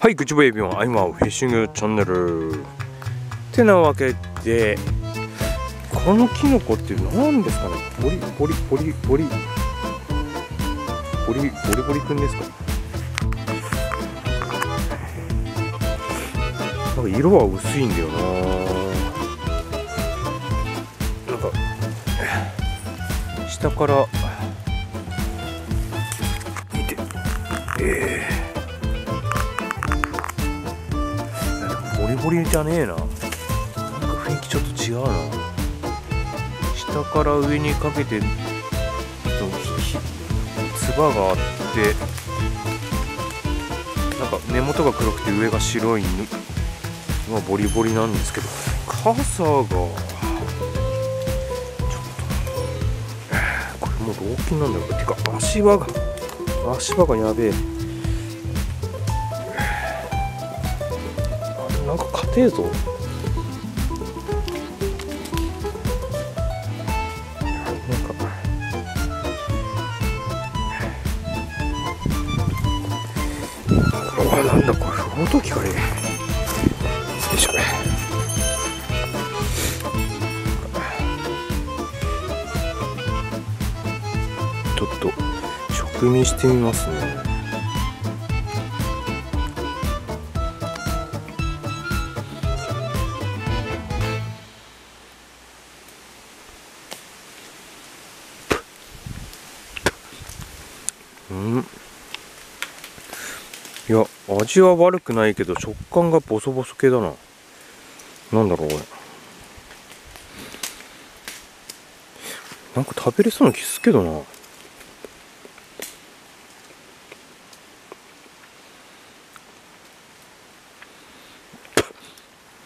はい、グッチボエビオン、アイマーフィッシングチャンネル。てなわけで、このキノコって何ですかね？ボリボリボリボリ。ボリボリボリくんですかなんか色は薄いんだよな。なんか下から見て。えー、リボリじゃねえな。なんか雰囲気ちょっと違うな。下から上にかけてつばがあってなんか根元が黒くて上が白いまあ、ボリボリなんですけど傘がちょっとこれもう老金なんだよ。てか足場が足場がやべえ。あなんか硬えぞあなんだこれ。不法投棄かね。よいしょ。ちょっと食味してみますね。うん。いや味は悪くないけど食感がボソボソ系だな。なんだろうこれ。なんか食べれそうな気すけどな。も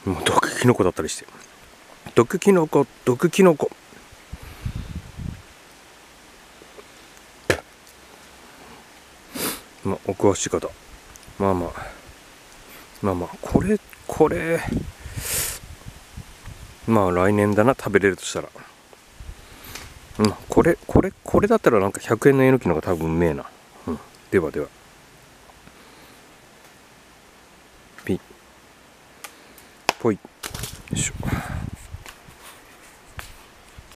う毒キノコだったりして。毒キノコ毒キノコ。まあお詳しい方。まあまあ。まあまあこれこれ。まあ来年だな食べれるとしたら。うんこれこれこれだったらなんか100円のえのきの方が多分うめえな、うん、ではでは。ピッ。ぽいよいしょ。